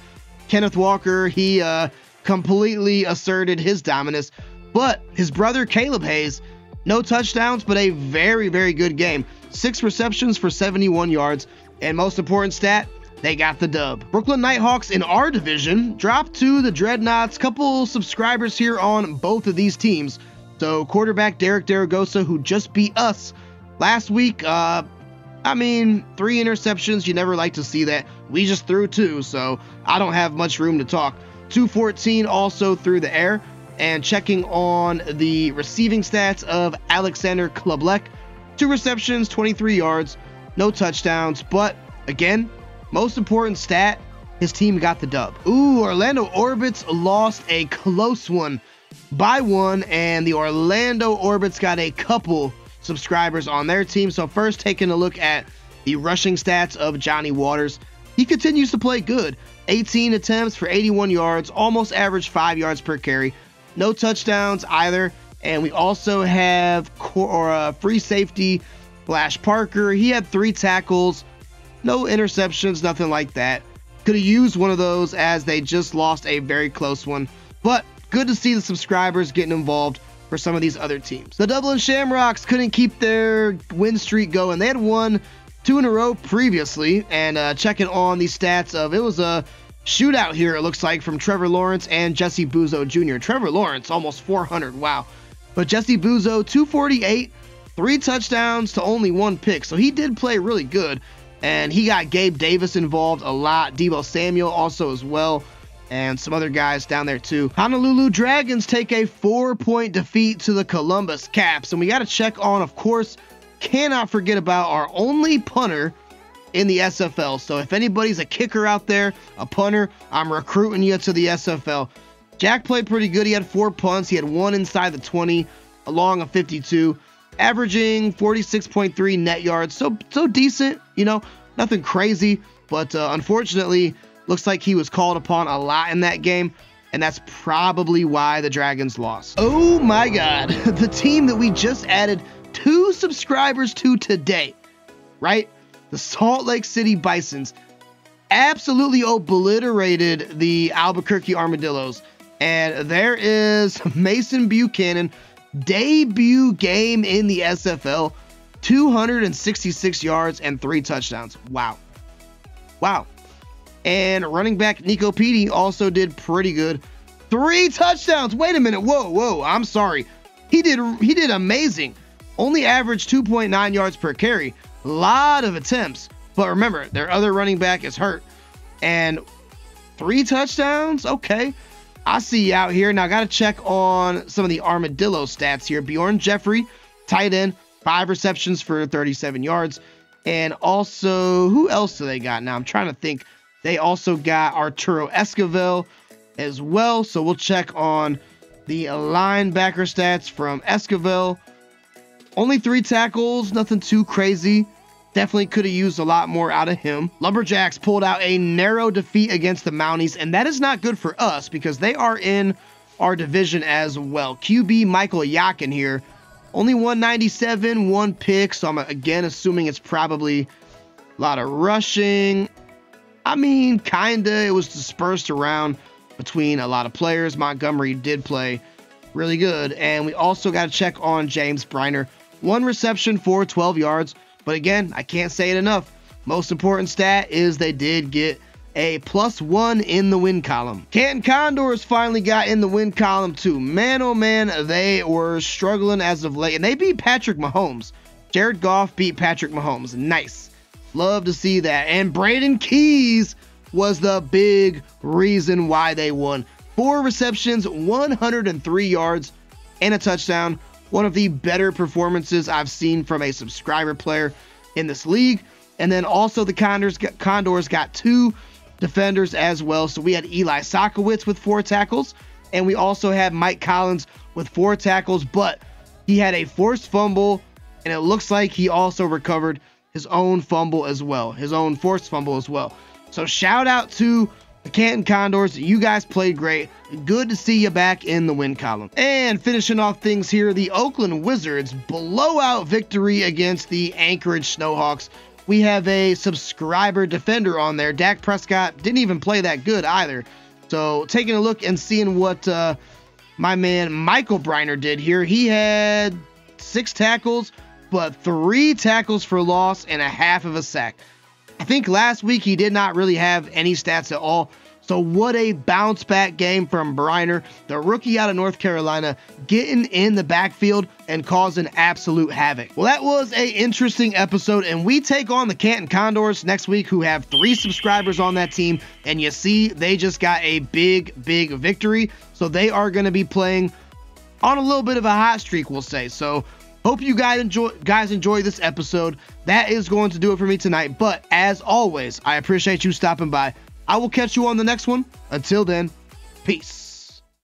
Kenneth Walker, he uh, completely asserted his dominance. But his brother Caleb Hayes, no touchdowns, but a very, very good game. Six receptions for 71 yards. And most important stat, they got the dub. Brooklyn Nighthawks in our division dropped to the Dreadnoughts. Couple subscribers here on both of these teams. So quarterback Derek Daragosa, who just beat us last week. Uh, I mean, three interceptions. You never like to see that. We just threw two, so I don't have much room to talk. 214 also through the air and checking on the receiving stats of Alexander Kleblek. Two receptions, 23 yards, no touchdowns, but again, most important stat, his team got the dub. Ooh, Orlando Orbits lost a close one by one, and the Orlando Orbits got a couple subscribers on their team. So, first, taking a look at the rushing stats of Johnny Waters. He continues to play good. 18 attempts for 81 yards, almost average 5 yards per carry. No touchdowns either. And we also have core, uh, free safety Flash Parker. He had three tackles, no interceptions, nothing like that. Could have used one of those as they just lost a very close one. But good to see the subscribers getting involved for some of these other teams. The Dublin Shamrocks couldn't keep their win streak going. They had won two in a row previously, and uh, checking on the stats of it was a shootout here, it looks like, from Trevor Lawrence and Jesse Buzo Jr. Trevor Lawrence, almost 400. Wow. But Jesse Buzo, 248, three touchdowns to only one pick. So he did play really good. And he got Gabe Davis involved a lot, Deebo Samuel also as well, and some other guys down there too. Honolulu Dragons take a four point defeat to the Columbus Caps. And we got to check on, of course, cannot forget about our only punter in the SFL. So if anybody's a kicker out there, a punter, I'm recruiting you to the SFL. Jack played pretty good. He had four punts. He had one inside the 20, along a 52 averaging 46.3 net yards. So so decent, you know, nothing crazy, but uh, unfortunately, looks like he was called upon a lot in that game. And that's probably why the Dragons lost. Oh my God. (laughs) The team that we just added two subscribers to today, right? The Salt Lake City Bisons absolutely obliterated the Albuquerque Armadillos. And there is (laughs) Mason Buchanan debut game in the SFL 266 yards and three touchdowns. Wow. Wow. And running back Nico Petey also did pretty good. Three touchdowns. Wait a minute. Whoa, whoa. I'm sorry. He did he did amazing. Only averaged 2.9 yards per carry. Lot of attempts. But remember, their other running back is hurt. And three touchdowns? Okay. I see you out here. Now, I got to check on some of the Armadillo stats here. Bjorn Jeffrey, tight end, five receptions for 37 yards. And also, who else do they got now? I'm trying to think. They also got Arturo Esquivel as well. So we'll check on the linebacker stats from Esquivel. Only three tackles, nothing too crazy. Definitely could have used a lot more out of him. Lumberjacks pulled out a narrow defeat against the Mounties, and that is not good for us because they are in our division as well. QB Michael Yakin here, only 197, one pick, so I'm again assuming it's probably a lot of rushing. I mean, kinda. It was dispersed around between a lot of players. Montgomery did play really good, and we also got to check on James Briner. One reception for 12 yards. But again, I can't say it enough. Most important stat is they did get a plus one in the win column. Canton Condors finally got in the win column too. Man, oh man, they were struggling as of late, and they beat Patrick Mahomes. Jared Goff beat Patrick Mahomes. Nice. Love to see that. And Braden Keys was the big reason why they won. Four receptions, 103 yards, and a touchdown one of the better performances I've seen from a subscriber player in this league. And then also the Condors, Condors got two defenders as well. So we had Eli Sokowitz with four tackles, and we also had Mike Collins with four tackles, but he had a forced fumble, and it looks like he also recovered his own fumble as well, his own forced fumble as well. So shout out to the Canton Condors, you guys played great. Good to see you back in the win column. And finishing off things here, the Oakland Wizards blowout victory against the Anchorage Snowhawks. We have a subscriber defender on there. Dak Prescott didn't even play that good either. So taking a look and seeing what uh, my man Michael Briner did here, he had six tackles, but three tackles for loss and a half of a sack. I think last week he did not really have any stats at all. So what a bounce back game from Briner, the rookie out of North Carolina, getting in the backfield and causing absolute havoc. Well, that was a interesting episode, and we take on the Canton Condors next week, who have three subscribers on that team, and you see they just got a big, big victory. So they are going to be playing on a little bit of a hot streak, we'll say. So Hope you guys enjoy guys enjoy this episode. That is going to do it for me tonight. But as always, I appreciate you stopping by. I will catch you on the next one. Until then, peace.